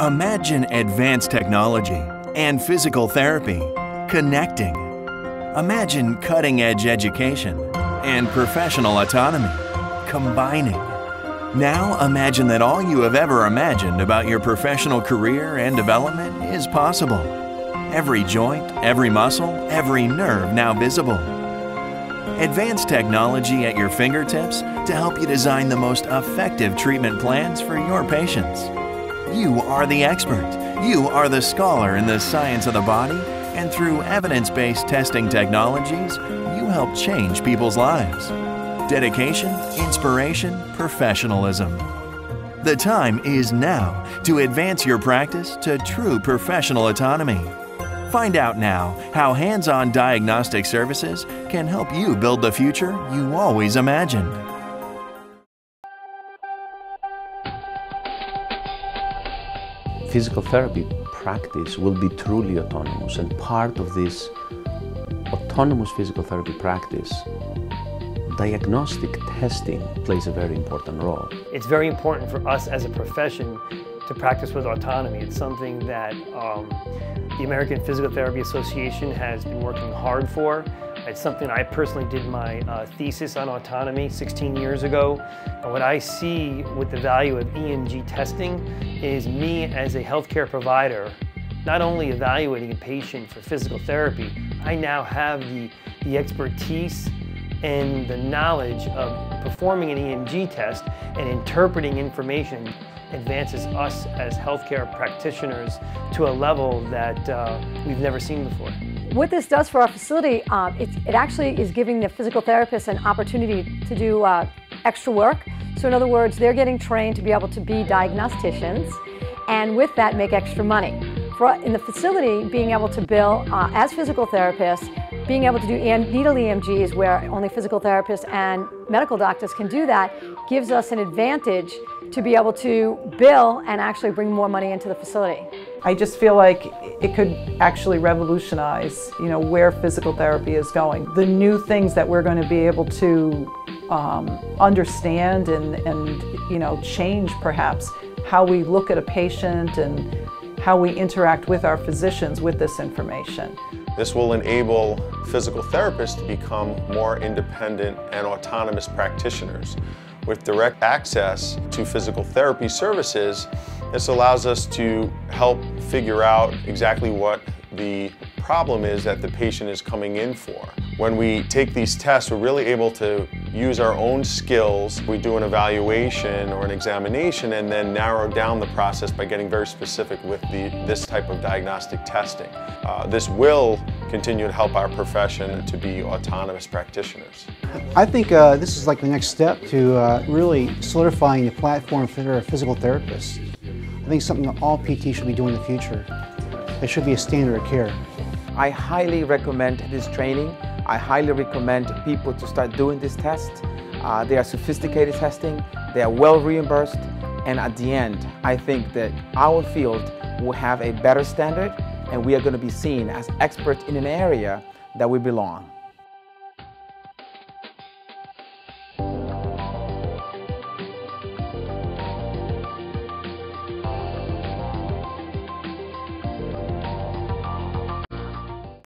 Imagine advanced technology and physical therapy connecting. Imagine cutting edge education and professional autonomy combining. Now imagine that all you have ever imagined about your professional career and development is possible. Every joint, every muscle, every nerve now visible. Advanced technology at your fingertips to help you design the most effective treatment plans for your patients. You are the expert. You are the scholar in the science of the body, and through evidence based testing technologies, you help change people's lives. Dedication, inspiration, professionalism. The time is now to advance your practice to true professional autonomy. Find out now how hands on diagnostic services can help you build the future you always imagined. Physical therapy practice will be truly autonomous, and part of this autonomous physical therapy practice diagnostic testing plays a very important role. It's very important for us as a profession to practice with autonomy. It's something that um, the American Physical Therapy Association has been working hard for. It's something I personally did my uh, thesis on autonomy 16 years ago. And what I see with the value of EMG testing is me as a healthcare provider not only evaluating a patient for physical therapy, I now have the, the expertise and the knowledge of performing an EMG test and interpreting information advances us as healthcare practitioners to a level that uh, we've never seen before. What this does for our facility, um, it, it, actually is giving the physical therapists an opportunity to do uh, extra work. So in other words, they're getting trained to be able to be diagnosticians and with that make extra money. For, in the facility, being able to bill uh, as physical therapists, being able to do needle EMGs where only physical therapists and medical doctors can do that gives us an advantage to be able to bill and actually bring more money into the facility. I just feel like it could actually revolutionize, you know, where physical therapy is going. The new things that we're going to be able to um, understand and, and, you know, change perhaps how we look at a patient and how we interact with our physicians with this information. This will enable physical therapists to become more independent and autonomous practitioners. With direct access to physical therapy services, this allows us to help figure out exactly what the problem is that the patient is coming in for. When we take these tests, we're really able to use our own skills. We do an evaluation or an examination and then narrow down the process by getting very specific with the, this type of diagnostic testing. Uh, this will continue to help our profession to be autonomous practitioners. I think uh, this is like the next step to uh, really solidifying the platform for physical therapists. I think something that all PT should be doing in the future. It should be a standard of care. I highly recommend this training. I highly recommend people to start doing this test. Uh, they are sophisticated testing, they are well reimbursed, and at the end, I think that our field will have a better standard and we are going to be seen as experts in an area that we belong.